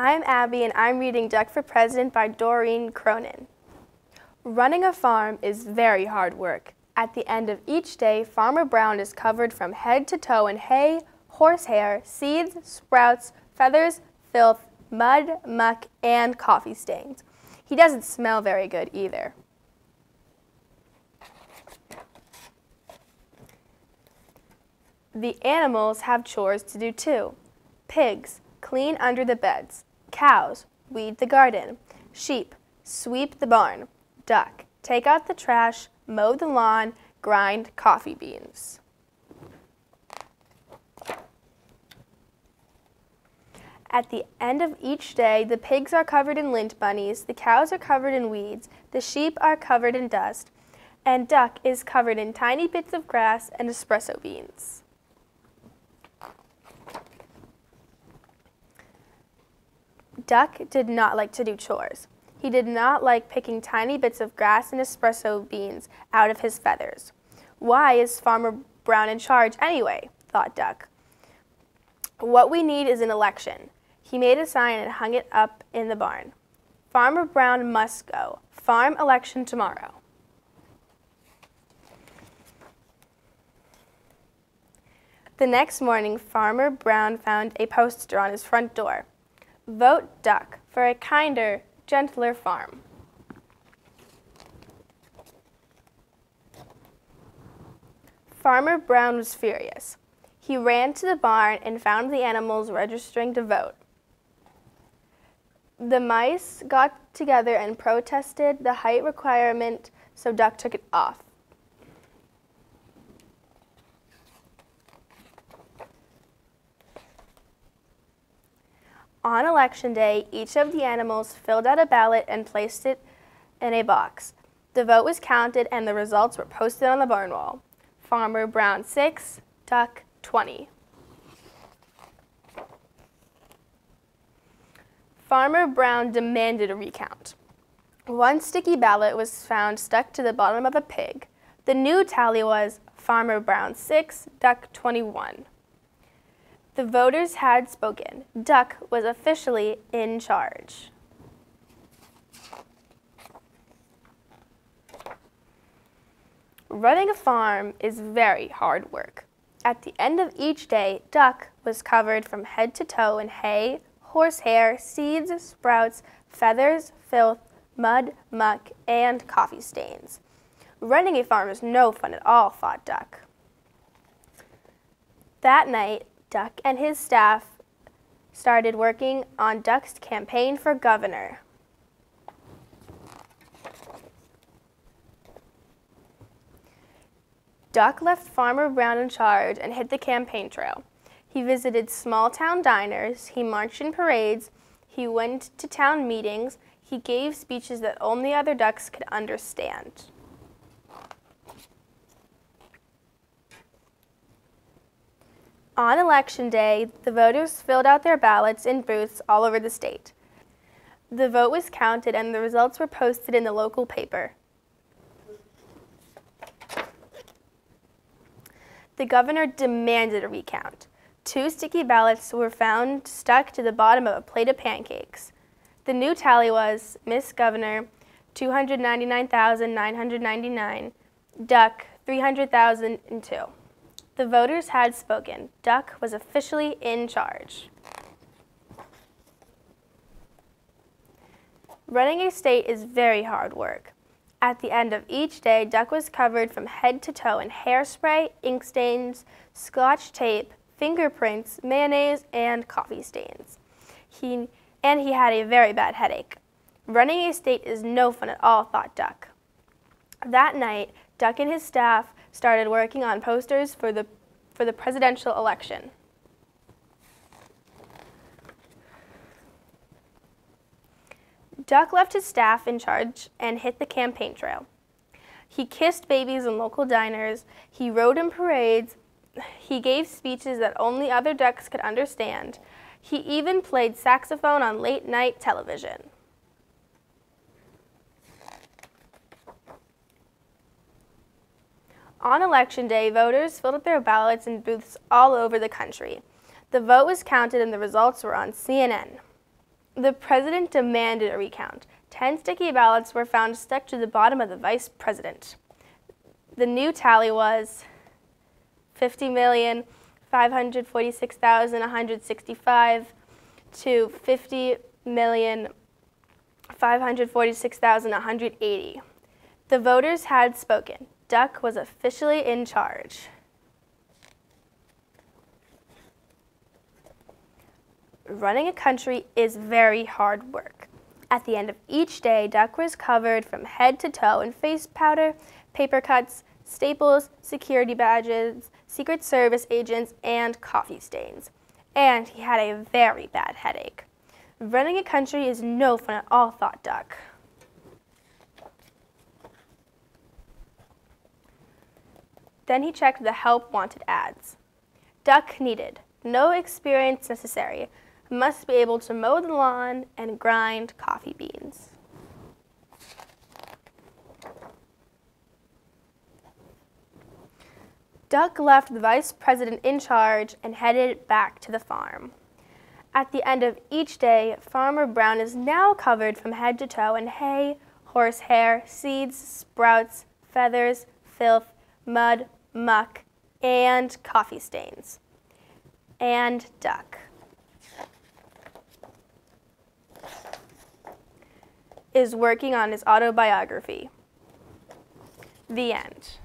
I'm Abby and I'm reading Duck for President by Doreen Cronin. Running a farm is very hard work. At the end of each day, Farmer Brown is covered from head to toe in hay, horsehair, seeds, sprouts, feathers, filth, mud, muck, and coffee stains. He doesn't smell very good either. The animals have chores to do too. Pigs, clean under the beds. Cows, weed the garden. Sheep, sweep the barn. Duck, take out the trash, mow the lawn, grind coffee beans. At the end of each day, the pigs are covered in lint bunnies, the cows are covered in weeds, the sheep are covered in dust, and duck is covered in tiny bits of grass and espresso beans. Duck did not like to do chores. He did not like picking tiny bits of grass and espresso beans out of his feathers. Why is Farmer Brown in charge anyway? thought Duck. What we need is an election. He made a sign and hung it up in the barn. Farmer Brown must go. Farm election tomorrow. The next morning, Farmer Brown found a poster on his front door. Vote Duck for a kinder, gentler farm. Farmer Brown was furious. He ran to the barn and found the animals registering to vote. The mice got together and protested the height requirement, so Duck took it off. On election day, each of the animals filled out a ballot and placed it in a box. The vote was counted and the results were posted on the barn wall. Farmer Brown 6, Duck 20. Farmer Brown demanded a recount. One sticky ballot was found stuck to the bottom of a pig. The new tally was Farmer Brown 6, Duck 21. The voters had spoken. Duck was officially in charge. Running a farm is very hard work. At the end of each day, Duck was covered from head to toe in hay, horsehair, seeds, sprouts, feathers, filth, mud, muck, and coffee stains. Running a farm is no fun at all, thought Duck. That night, Duck and his staff started working on Duck's campaign for governor. Duck left Farmer Brown in charge and hit the campaign trail. He visited small town diners, he marched in parades, he went to town meetings, he gave speeches that only other ducks could understand. On election day, the voters filled out their ballots in booths all over the state. The vote was counted and the results were posted in the local paper. The governor demanded a recount. Two sticky ballots were found stuck to the bottom of a plate of pancakes. The new tally was Miss Governor, 299,999, Duck, 300,002. The voters had spoken. Duck was officially in charge. Running a state is very hard work. At the end of each day, Duck was covered from head to toe in hairspray, ink stains, scotch tape, fingerprints, mayonnaise, and coffee stains. He, and he had a very bad headache. Running a state is no fun at all, thought Duck. That night, Duck and his staff started working on posters for the, for the presidential election. Duck left his staff in charge and hit the campaign trail. He kissed babies in local diners, he rode in parades, he gave speeches that only other ducks could understand. He even played saxophone on late night television. On election day, voters filled up their ballots in booths all over the country. The vote was counted and the results were on CNN. The president demanded a recount. Ten sticky ballots were found stuck to the bottom of the vice president. The new tally was 50,546,165 to 50,546,180. The voters had spoken. Duck was officially in charge. Running a country is very hard work. At the end of each day, Duck was covered from head to toe in face powder, paper cuts, staples, security badges, Secret Service agents, and coffee stains. And he had a very bad headache. Running a country is no fun at all, thought Duck. Then he checked the help wanted ads. Duck needed no experience necessary, must be able to mow the lawn and grind coffee beans. Duck left the vice president in charge and headed back to the farm. At the end of each day, Farmer Brown is now covered from head to toe in hay, horsehair, seeds, sprouts, feathers, filth, mud, muck, and coffee stains. And Duck. is working on his autobiography. The end.